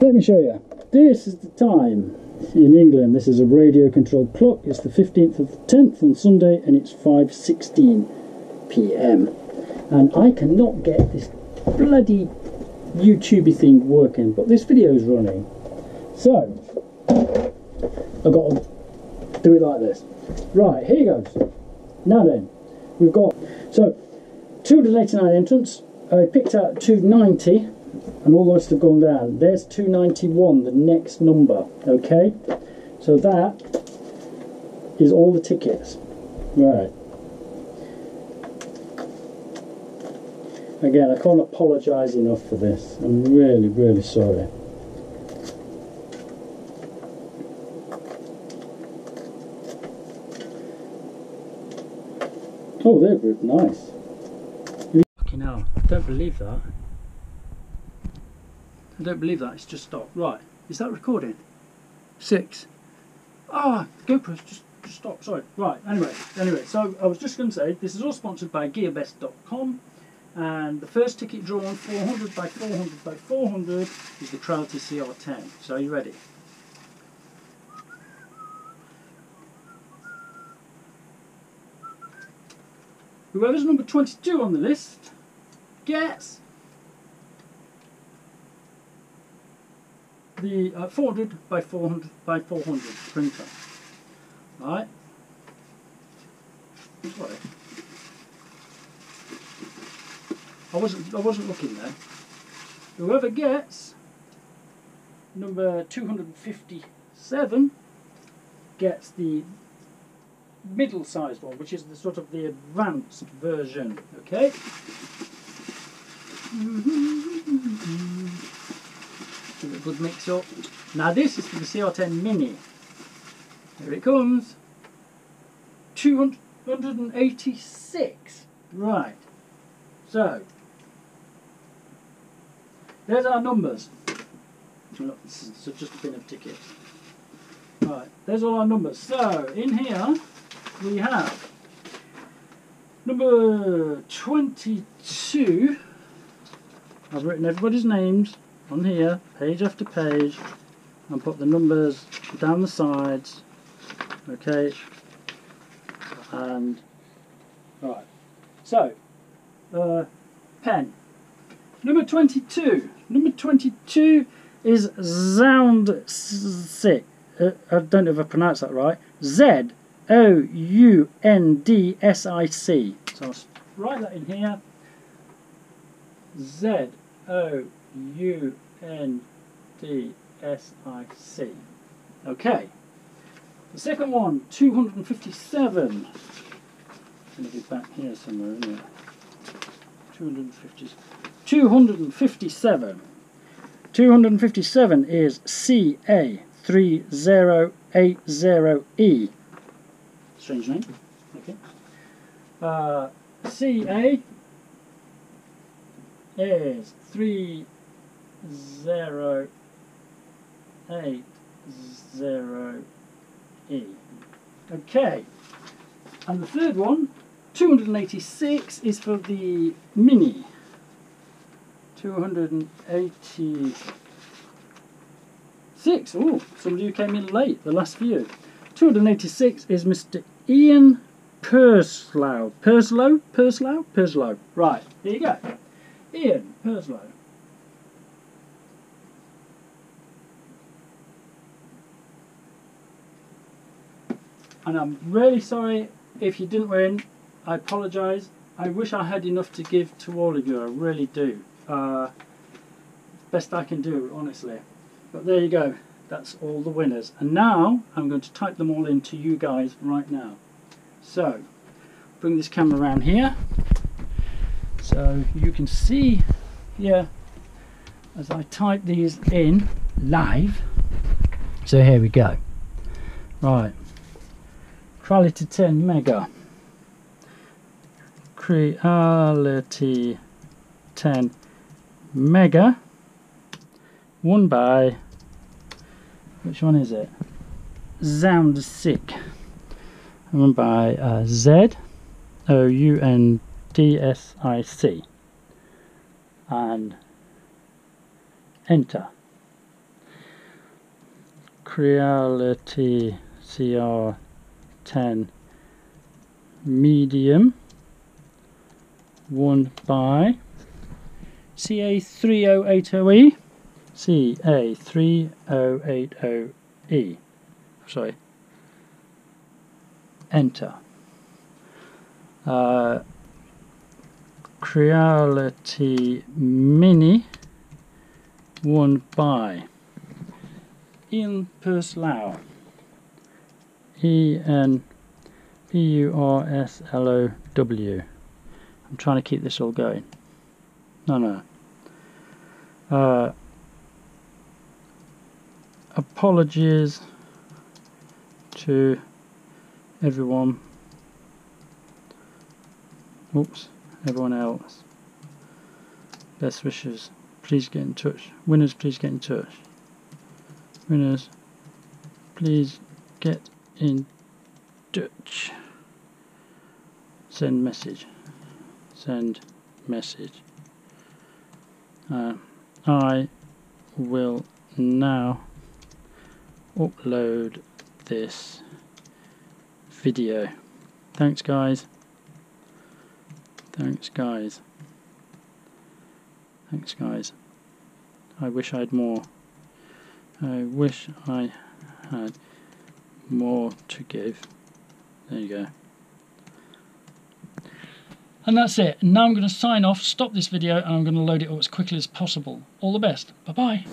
Let me show you. This is the time in England. This is a radio controlled clock. It's the 15th of the 10th on Sunday and it's 5.16 p.m. And I cannot get this bloody YouTubey thing working, but this video is running. So, I've got to do it like this. Right, here goes. Now then, we've got, so, 289 entrants. I picked out 290 and all the rest have gone down. There's 291, the next number, okay? So that is all the tickets. Right. Again, I can't apologise enough for this. I'm really, really sorry. Oh, they're. Nice. Fucking hell. I don't believe that. I don't believe that. It's just stopped. Right. Is that recording? Six. Ah, GoPro's just, just stopped. Sorry. Right. Anyway. Anyway. So I was just going to say this is all sponsored by GearBest.com. And the first ticket drawn 400 by 400 by 400 is the Creality CR10. So are you ready? Whoever's number 22 on the list gets the uh, 400 by 400 by 400 printer. Right? Sorry. I wasn't I wasn't looking there. Whoever gets number 257 gets the middle sized one, which is the sort of the advanced version. Okay? Give it a good mix up. Now this is for the CR10 Mini. Here it comes. 286. Right. So, there's our numbers. Look, is just a bin of tickets. Right, there's all our numbers. So, in here, we have number 22. I've written everybody's names on here, page after page, and put the numbers down the sides. Okay, and right. So, uh, pen. Number 22. Number 22 is Zound Sick. Uh, I don't know if I pronounced that right. Z O U N D S I C. So I'll write that in here. Z O U N D S I C. Okay. The second one, 257. It's going to be back here somewhere, isn't it? 250, 257. 257 is CA3080E. Strange name. Okay. Uh, CA is 3080E. Okay. And the third one 286 is for the Mini. 286. Oh, somebody who came in late, the last few. 286 is Mr. Ian Purslow. Purslow? Purslow? Purslow. Right, here you go. Ian Purslow. And I'm really sorry if you didn't win. I apologise. I wish I had enough to give to all of you. I really do. Uh, best I can do, honestly. But there you go. That's all the winners. And now I'm going to type them all into you guys right now. So, bring this camera around here. So you can see here as I type these in live. So here we go. Right. Creality 10 Mega. Creality 10 Mega. One by which one is it? Zound Sick. Won by uh, Z O U N D S I C. And enter. Creality CR10 medium. One by CA3080E CA3080E sorry. Enter. Uh, Creality Mini one by Ian Purslow E N P U R S L O W. I'm trying to keep this all going. No no. Uh, apologies to everyone. Oops everyone else. Best wishes. Please get in touch. Winners please get in touch. Winners please get in touch. Send message. Send message. Uh, I will now upload this video. Thanks guys thanks guys thanks guys I wish I had more I wish I had more to give there you go and that's it. Now I'm going to sign off, stop this video, and I'm going to load it up as quickly as possible. All the best. Bye-bye.